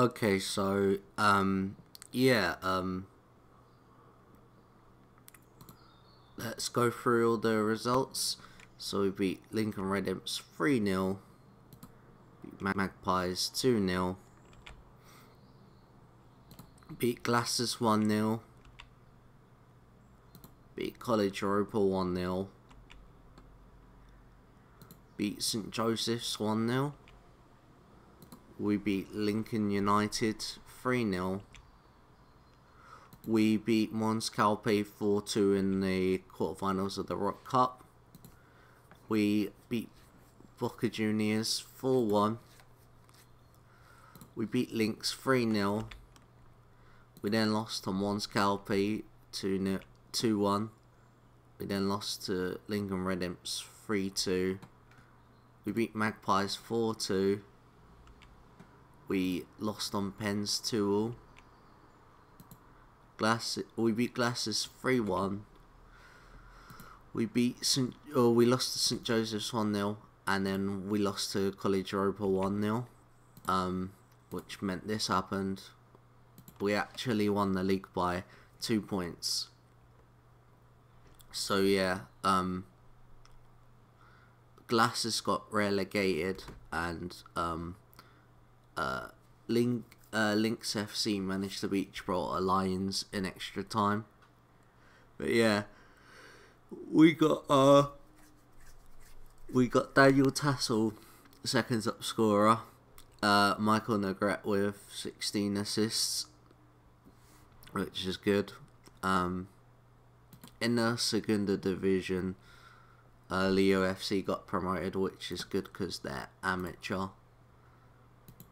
Okay, so um yeah, um let's go through all the results. So we beat Lincoln Red Imps 3-0, beat Magpies 2-0, beat Glacis 1-0, beat College Europa 1-0, beat St Joseph's 1-0, we beat Lincoln United 3-0. We beat Mons Calpe 4-2 in the quarterfinals of the Rock Cup. We beat Boca Juniors 4-1. We beat Lynx 3-0. We then lost to Mons Calpe 2-1. We then lost to Lincoln Red Imps 3-2. We beat Magpies 4-2 we lost on pens 2 all. Glass we beat Glacis 3 1. We beat St or we lost to St Joseph's 1 0 and then we lost to College Europa 1 0. Um, which meant this happened. We actually won the league by two points. So yeah, um Glacis got relegated and um uh, Link, uh, Lynx FC managed to beat Gibraltar Lions in extra time. But yeah, we got uh, we got Daniel Tassel, second top scorer. Uh, Michael Negret with 16 assists, which is good. Um, in the Segunda Division, uh, Leo FC got promoted, which is good because they're amateur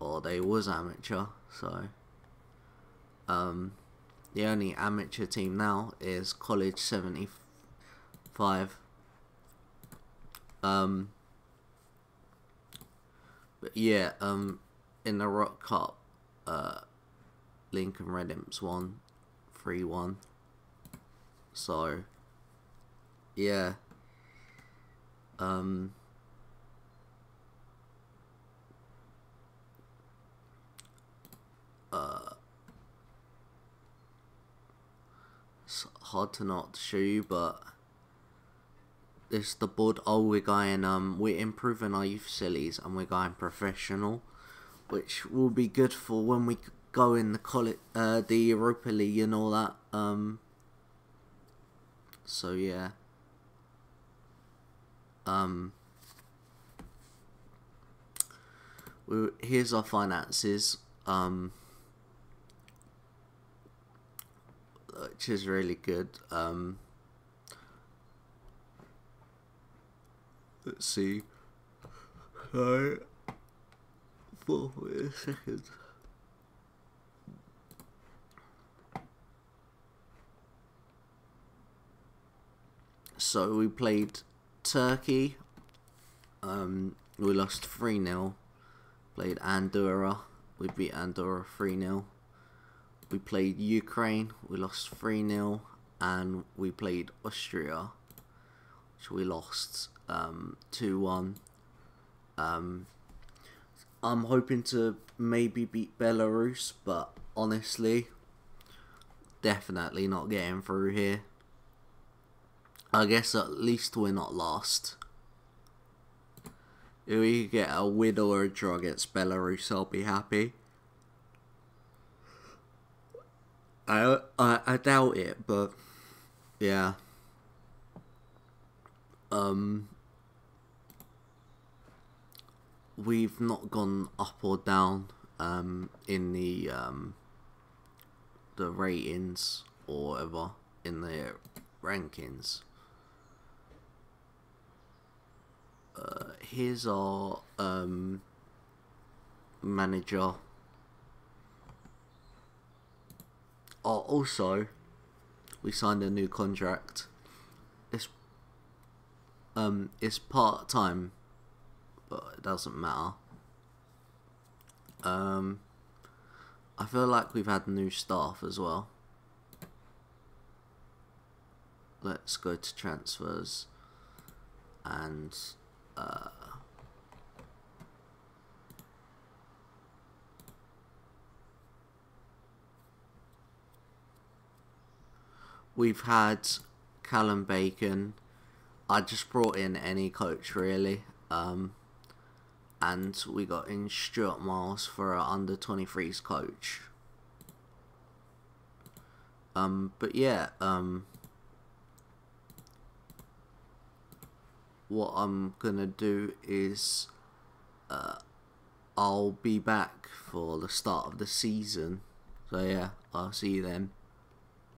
or they was amateur, so um, the only amateur team now is College 75. Um, but yeah, um, in the Rock Cup, uh, Lincoln Red Imps won 3 1. So, yeah. Um, uh, it's hard to not show you, but this the board. Oh, we're going. Um, we're improving our youth facilities, and we're going professional, which will be good for when we go in the college, uh, the Europa League and all that. Um. So yeah. Um. We, here's our finances. Um. Which is really good. Um, let's see. Right. For a second. So we played Turkey. Um, we lost 3 0. Played Andorra. We beat Andorra 3 0 we played Ukraine, we lost 3 0, and we played Austria, which we lost um, 2 1. Um, I'm hoping to maybe beat Belarus, but honestly, definitely not getting through here. I guess at least we're not lost. If we get a win or a draw against Belarus, I'll be happy. I, I I doubt it, but yeah. Um, we've not gone up or down um in the um the ratings or whatever in the rankings. Uh, here's our um manager Also, we signed a new contract. It's um, it's part time, but it doesn't matter. Um, I feel like we've had new staff as well. Let's go to transfers and uh, we've had Callum Bacon. I just brought in any coach really. Um, and we got in Stuart Miles for our under 23s coach. Um, but yeah, um, what I'm gonna do is uh, I'll be back for the start of the season. So yeah, I'll see you then.